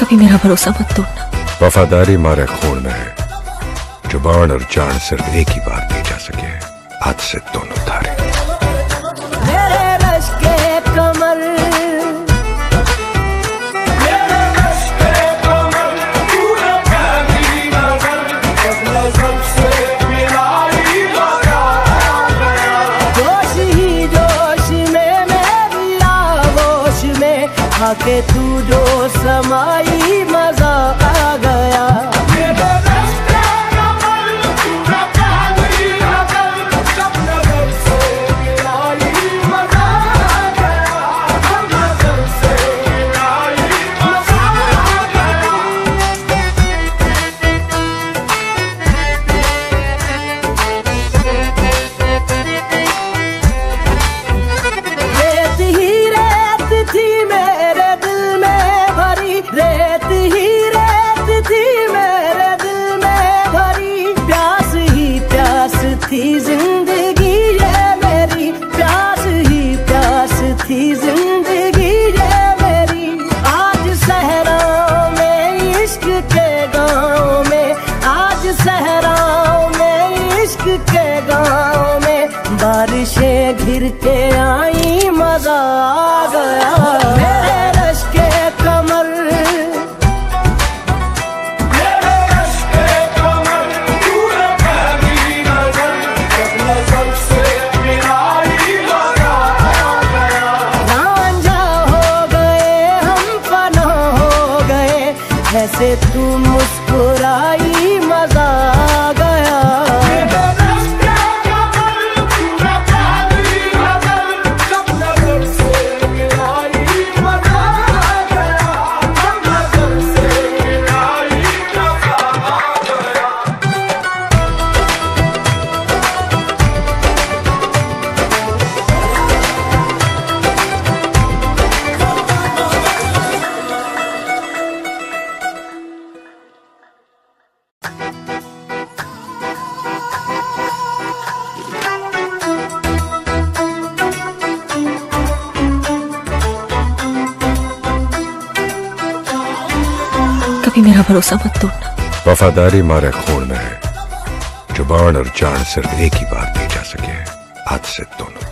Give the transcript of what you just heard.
कभी मेरा भरोसा मत तोड़ना। वफादारी मारे खून में है। ज़ुबान और जान सिर्फ़ एक ही बार दी जा सके। हाथ से दोनों धारे। आके तू जो समाई बारिशें के आई मज़ा आ गया। मेरे रश के कमर रांझा हो गए हम फना हो गए ऐसे तू मुस्कुराई मज़ा आ गया। कभी मेरा भरोसा मत तोड़ना। वफादारी मारे खून में है। ज़ुबान और जान सिर्फ़ एक ही बार दी जा सके, हाथ से दोनों